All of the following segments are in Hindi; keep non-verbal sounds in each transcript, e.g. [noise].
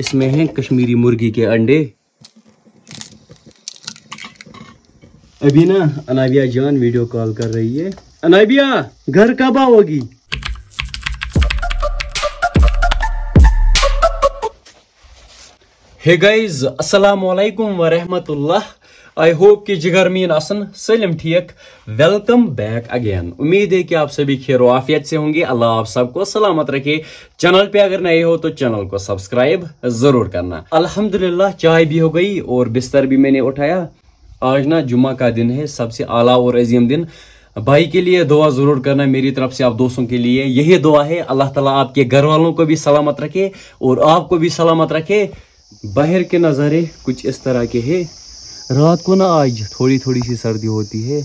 इसमें हैं कश्मीरी मुर्गी के अंडे। अभी ना अनाबिया जान वीडियो कॉल कर रही है। अनाबिया, घर कब आओगी? हे गाइस अस्सलाम वालेकुम व रहमतुल्लाह आई होप कि जिगर मीन असन सलिम ठीक। वेलकम बैक अगेन उम्मीद है कि आप सभी खैर आफियत से होंगे। अल्लाह आप सबको सलामत रखे। चैनल पे अगर नए हो तो चैनल को सब्सक्राइब ज़रूर करना। अल्हम्दुलिल्लाह, चाय भी हो गई और बिस्तर भी मैंने उठाया। आज ना जुम्मा का दिन है, सबसे आला और अजीम दिन। भाई के लिए दुआ ज़रूर करना मेरी तरफ़ से, आप दोस्तों के लिए। यही दुआ है, अल्लाह ताला आपके घर वालों को भी सलामत रखे और आपको भी सलामत रखे। बाहर के नज़ारे कुछ इस तरह के हैं। रात को ना आज थोड़ी थोड़ी सी सर्दी होती है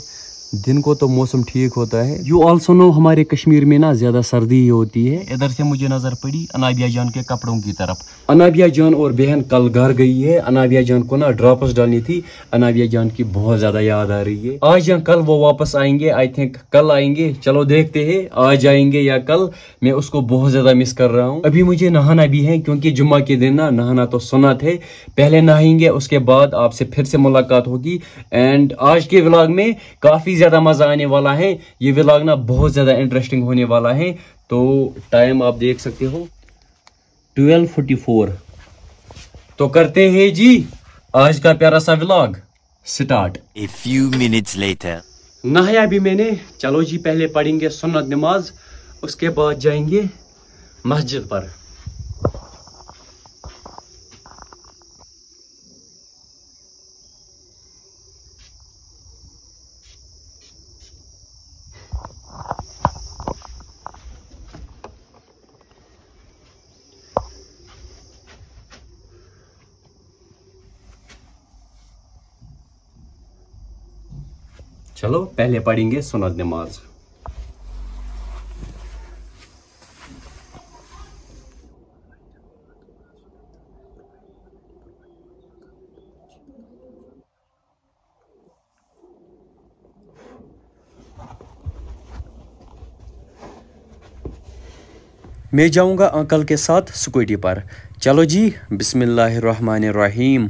दिन को तो मौसम ठीक होता है। यू ऑल्सो नो हमारे कश्मीर में ना ज़्यादा सर्दी ही होती है। इधर से मुझे नज़र पड़ी अनाबिया जान के कपड़ों की तरफ़। अनाबिया जान और बहन कल घर गई है। अनाबिया जान को ना ड्रॉप्स डालनी थी। अनाबिया जान की बहुत ज़्यादा याद आ रही है। आज या कल वो वापस आएँगे। आई थिंक कल आएँगे। चलो देखते हैं। आज आएँगे या कल। मैं उसको बहुत ज़्यादा मिस कर रहा हूँ। अभी मुझे नहाना भी है क्योंकि जुम्मा के दिन ना नहाना तो सुना थे। पहले नहाएँगे उसके बाद आपसे फिर से मुलाकात होगी। एंड आज के व्लॉग में काफ़ी ज़्यादा मज़ा आने वाला है ये व्लॉग ना बहुत ज़्यादा इंटरेस्टिंग होने वाला है तो टाइम आप देख सकते हो 12:44 तो करते हैं जी आज का प्यारा सा vlog start A few minutes later. नहाया भी मैंने चलो जी पहले पढ़ेंगे सुन्नत नमाज़ उसके बाद जाएँगे मस्जिद पर चलो, पहले पढ़ेंगे सुनत नमाज़। मैं जाऊँगा अंकल के साथ स्कूटी पर। चलो जी, बिस्मिल्लाहिर्रहमानिर्रहीम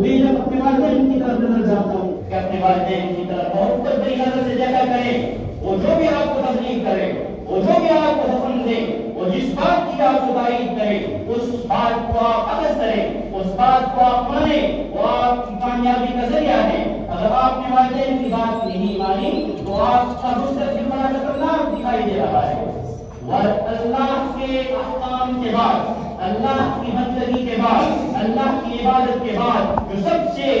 मैं जब अपने वालदेन की तरफ़ नज़र जाता हूँ कि अपने वालदेन की तरफ़ मोहब्बत भरी नज़र से देखा करें वो जो भी आपको तस्लीम करे वो जो भी आपको पसंद दे वो जिस बात की आपको तारीफ़ करे उस बात को आप अदर करें उस बात को आप माने वो आपकी कामयाबी का ज़रिया है। अगर आपने वालदेन की बात नहीं मानी तो आपका मुस्तकबिल बड़ा खतरनाक दिखाई दे रहा है। और अल्लाह के अहकाम के बाद, अल्लाह की बंदगी के बाद, अल्लाह की इबादत के बाद जो सबसे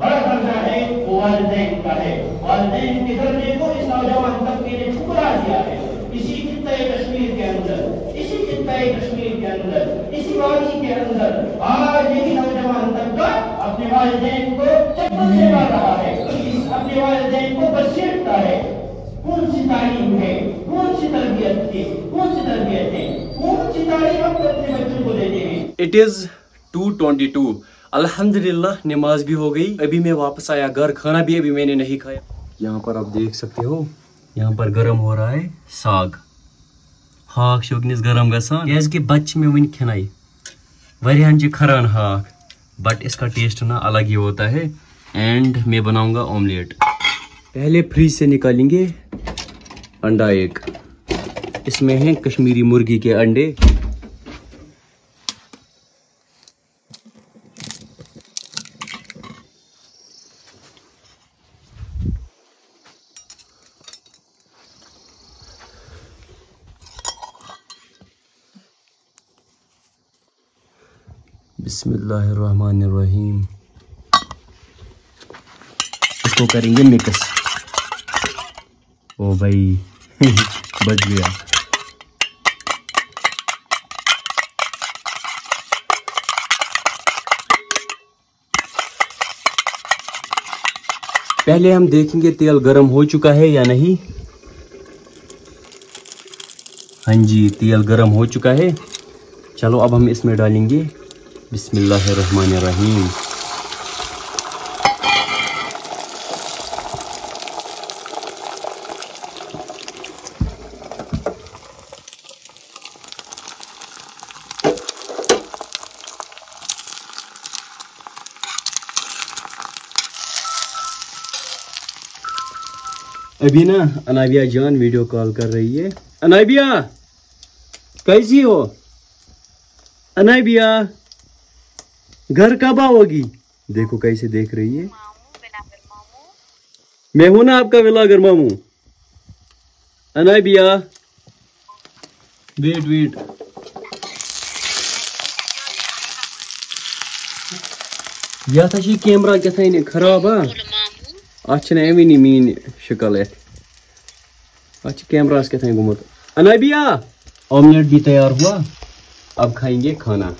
बड़ा दर्जा है, वो वालदेन का है। वालदेन के दर्जे को इस नौजवान तबके ने ठुकरा दिया है। इसी खित्ते कश्मीर के अंदर, इसी खित्ते कश्मीर के अंदर, इसी वादी के अंदर आज यही नौजवान तबका अपने वालदेन को चप्पल से मार रहा है अपने वालदेन को बसीरता है कौन सी तालीम है कौन सी तरबियत है कौन सी तरबियत है कौन सी तालीम हम अपने बच्चों को देते हैं? इट इज़ 222 अल्हम्दुलिल्लाह नमाज़ भी हो गई अभी मैं वापस आया घर खाना भी अभी मैंने नहीं खाया। यहाँ पर आप देख सकते हो यहाँ पर गर्म हो रहा है साग। हाक शोकनिस गर्म गसान कैसे बच्चे में वन खनाई ची खरान हाक। बट इसका टेस्ट ना अलग ही होता है। एंड मैं बनाऊँगा ऑमलेट पहले फ्रिज से निकालेंगे अंडा एक। इसमें है कश्मीरी मुर्गी के अंडे। बिस्मिल्लाहिर्रहमानिर्रहीम। इसको करेंगे मिक्स ओ भाई [laughs] बच गया। पहले हम देखेंगे तेल गर्म हो चुका है या नहीं? हाँ जी, तेल गर्म हो चुका है। चलो, अब हम इसमें डालेंगे बिस्मिल्लाहिर्रहमानिर्रहीम अभी ना अनाबिया जान वीडियो कॉल कर रही है। अनाबिया कैसी हो? अनाबिया घर कब आओगी? देखो कैसे देख रही है। मैं हूँ ना आपका विलागर मामू। Anabia wait wait. यह था कैमरा क्या खराब हाँ? अत अमी मीन शिकल ये अत कैमरास क्या गुमुत अनाबिया ऑमलेट भी तैयार हुआ। अब खाएँगे खाना।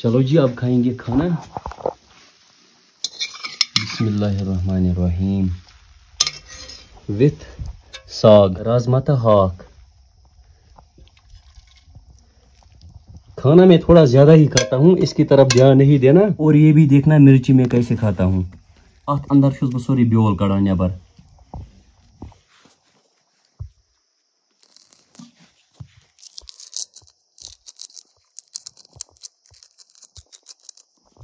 चलो जी, अब खाएँगे खाना। बिस्मिल्लाहिर्रहमानिर्रहीम। विथ साग, राजमाता हाक। खाना मैं थोड़ा ज़्यादा ही खाता हूँ, इसकी तरफ़ ध्यान नहीं देना। और ये भी देखना, मिर्ची में कैसे खाता हूँ। अंदर बह सोरी, ब्योल नबर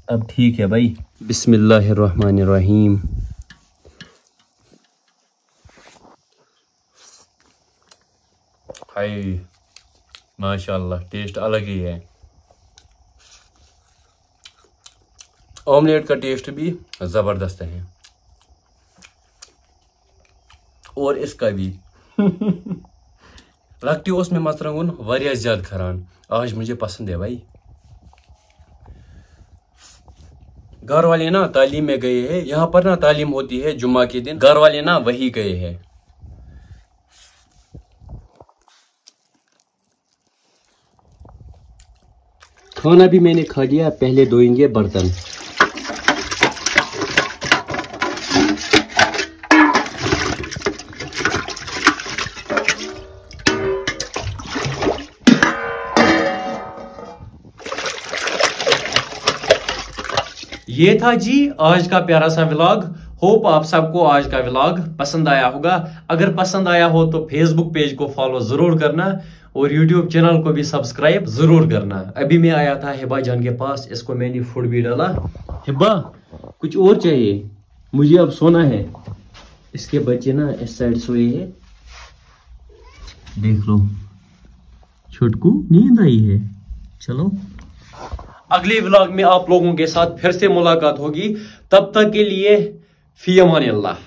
अब ठीक है भाई। बिस्मिल्लाहिर्रहमानिर्रहीम। हाय माशाल्लाह टेस्ट अलग ही है। ऑमलेट का टेस्ट भी ज़बरदस्त है। और इसका भी। [laughs] लगती उसमें मसरंगुन वारिया ज़्यादा खरान। आज मुझे पसंद है भाई। घर वाले ना तालीम में गए हैं, यहाँ पर ना तालीम होती है जुम्मा के दिन घर वाले ना वही गए हैं। खाना भी मैंने खा लिया, पहले धोएँगे बर्तन। ये था जी आज का प्यारा सा व्लॉग होप आप सबको आज का व्लॉग पसंद आया होगा। अगर पसंद आया हो तो फेसबुक पेज को फॉलो ज़रूर करना और यूट्यूब चैनल को भी सब्सक्राइब ज़रूर करना। अभी मैं आया था हिबा जान के पास, इसको मैंने फ़ूड भी डाला। हिबा, कुछ और चाहिए? मुझे अब सोना है। इसके बच्चे ना इस साइड सोए है। देख लो। छोटकू, नींद आई है। चलो। अगले व्लॉग में आप लोगों के साथ फिर से मुलाकात होगी। तब तक के लिए, फ़ी अमान अल्लाह।